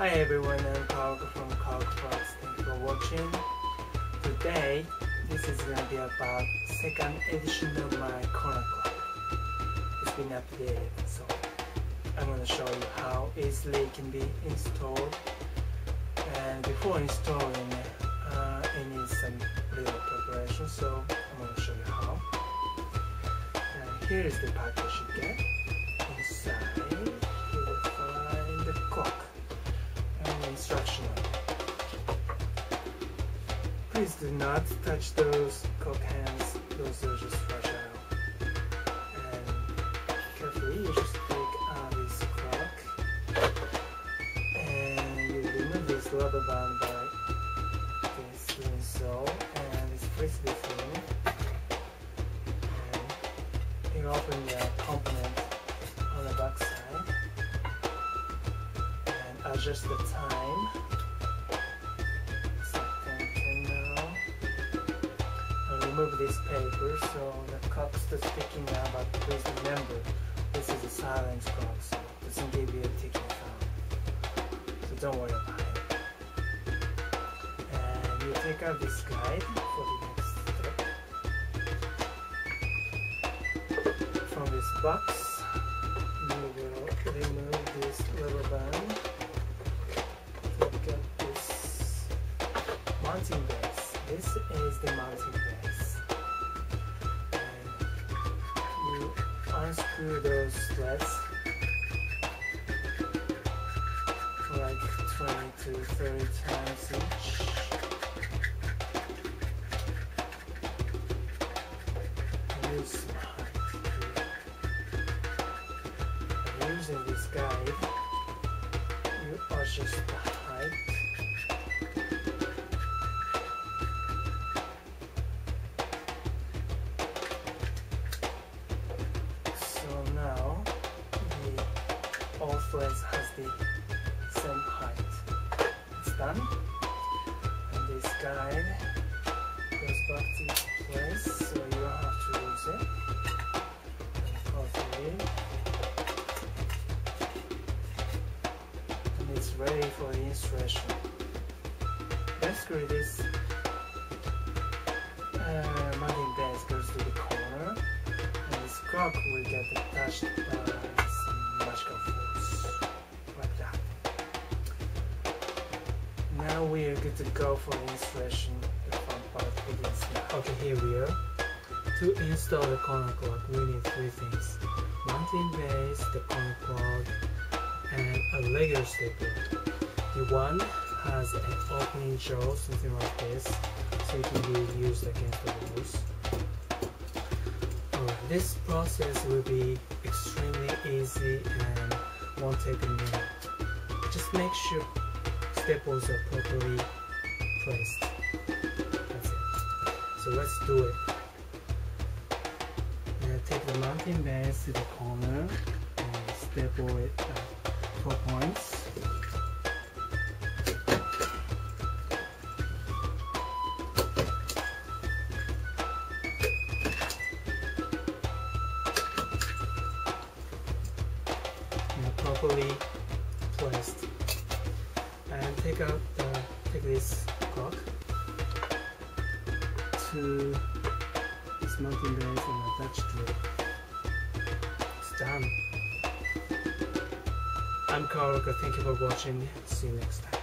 Hi everyone, I'm Carl from Fox. Thank you for watching. Today, this is gonna be about second edition of my corner clock. It's been updated, so I'm gonna show you how easily it can be installed. And before installing, uh, it needs some little preparation, so I'm gonna show you how. And here is the package you get. Instruction. Please do not touch those cock hands, those are just fragile. And carefully, you just take out this clock and you remove this rubber band by this doing so, and it's frisbee thing. And you open the component on the back side and adjust the time. This paper so the clock starts ticking now, but please remember this is a silence clock, so it doesn't give you a ticking sound. So don't worry about it. And you take out this guide for the next step. From this box, you will remove this rubber band to get this mounting base. This is the mounting base. Unscrew those threads like 20 to 30 times each. Using this guide, you adjust the height. All has the same height. It's done. And this guide goes back to place, so you don't have to lose it. And hopefully, and it's ready for the installation. Basically, this uh, mounting base goes to the corner, and this clock will get attached by Now we are good to go for installation. The fun part begins now. Okay, here we are. To install the corner clock, we need three things: mounting base, the corner clock, and a regular stapler. The one has an opening jaw, something like this, so it can be used against the walls. This process will be extremely easy and won't take a minute. Just make sure staples are properly placed. So let's do it. Now take the mounting base to the corner and staple it at four points. Now properly placed. And take out the take this clock to this mounting base and attach to it. It's done. I'm Rucker. Thank you for watching. See you next time.